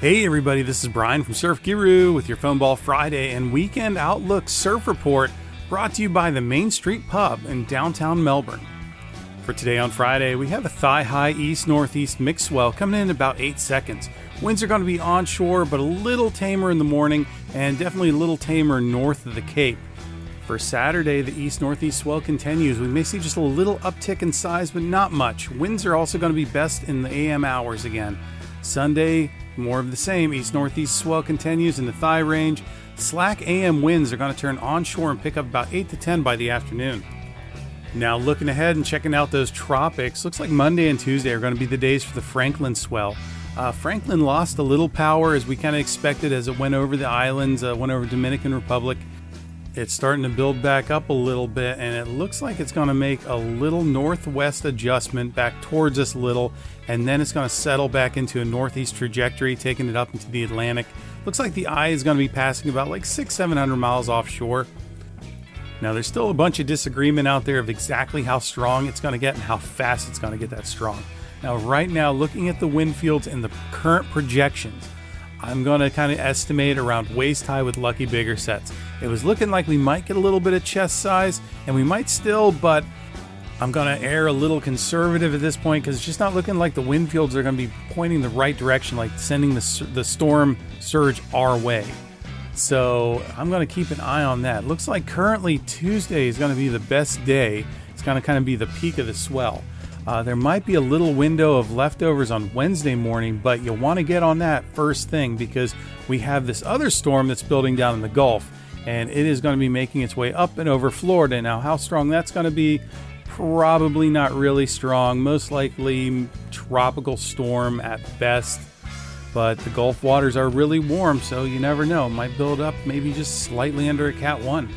Hey everybody, this is Brian from Surf Guru with your Phone Ball Friday and Weekend Outlook Surf Report brought to you by the Main Street Pub in downtown Melbourne. For today on Friday, we have a thigh high east northeast mixed swell coming in about 8 seconds. Winds are going to be onshore, but a little tamer in the morning and definitely a little tamer north of the Cape. For Saturday, the east northeast swell continues. We may see just a little uptick in size, but not much. Winds are also going to be best in the AM hours again. Sunday, more of the same. East northeast swell continues in the thigh range. Slack AM winds are going to turn onshore and pick up about 8 to 10 by the afternoon. Now, looking ahead and checking out those tropics, looks like Monday and Tuesday are going to be the days for the Franklin swell. Uh, Franklin lost a little power as we kind of expected as it went over the islands, uh, went over Dominican Republic. It's starting to build back up a little bit, and it looks like it's going to make a little northwest adjustment back towards us a little, and then it's going to settle back into a northeast trajectory, taking it up into the Atlantic. Looks like the eye is going to be passing about like six, seven hundred miles offshore. Now, there's still a bunch of disagreement out there of exactly how strong it's going to get and how fast it's going to get that strong. Now, right now, looking at the wind fields and the current projections, I'm going to kind of estimate around waist high with lucky bigger sets. It was looking like we might get a little bit of chest size, and we might still, but I'm going to err a little conservative at this point because it's just not looking like the wind fields are going to be pointing the right direction, like sending the, the storm surge our way. So I'm going to keep an eye on that. Looks like currently Tuesday is going to be the best day. It's going to kind of be the peak of the swell. Uh, there might be a little window of leftovers on Wednesday morning, but you'll want to get on that first thing because we have this other storm that's building down in the Gulf, and it is going to be making its way up and over Florida. Now, how strong that's going to be, probably not really strong. Most likely tropical storm at best. But the Gulf waters are really warm, so you never know. Might build up maybe just slightly under a Cat 1.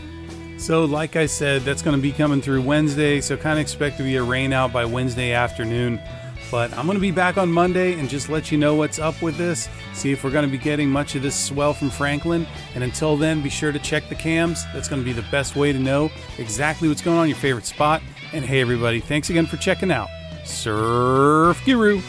So, like I said, that's going to be coming through Wednesday. So, kind of expect to be a rain out by Wednesday afternoon. But I'm going to be back on Monday and just let you know what's up with this. See if we're going to be getting much of this swell from Franklin. And until then, be sure to check the cams. That's going to be the best way to know exactly what's going on your favorite spot. And hey, everybody, thanks again for checking out Surf Guru.